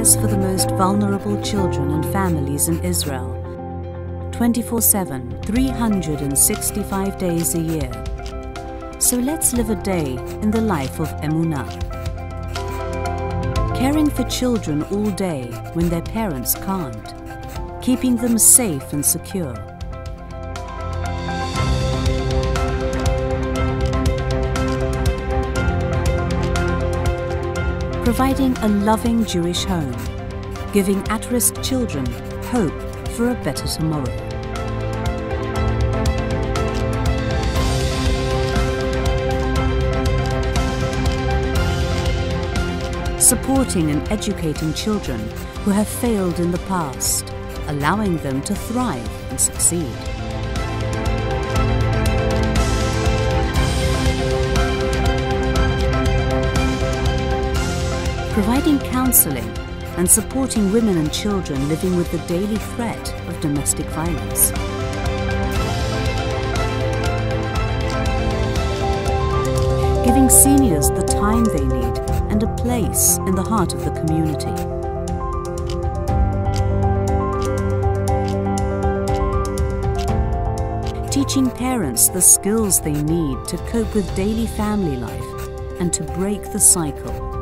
cares for the most vulnerable children and families in Israel 24 7, 365 days a year. So let's live a day in the life of Emunah. Caring for children all day when their parents can't, keeping them safe and secure. Providing a loving Jewish home, giving at risk children hope for a better tomorrow. supporting and educating children who have failed in the past, allowing them to thrive and succeed. Providing counseling and supporting women and children living with the daily threat of domestic violence. Giving seniors the time they need and a place in the heart of the community. Teaching parents the skills they need to cope with daily family life and to break the cycle.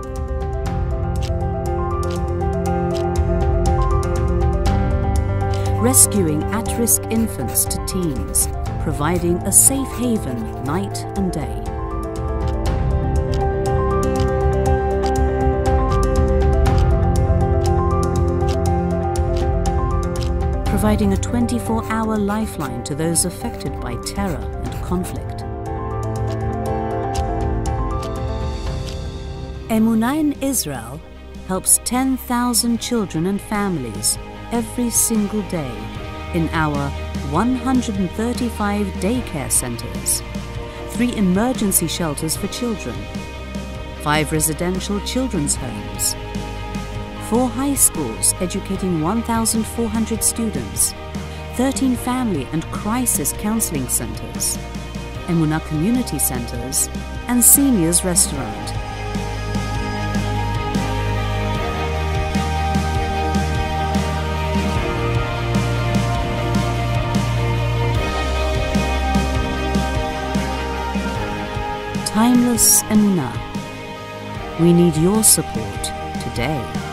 Rescuing at-risk infants to teens, providing a safe haven night and day. providing a 24-hour lifeline to those affected by terror and conflict. Emunah in Israel helps 10,000 children and families every single day in our 135 daycare centers, three emergency shelters for children, five residential children's homes, four high schools educating 1,400 students, 13 family and crisis counseling centers, Emunah community centers, and seniors restaurant. Timeless Emunah. We need your support today.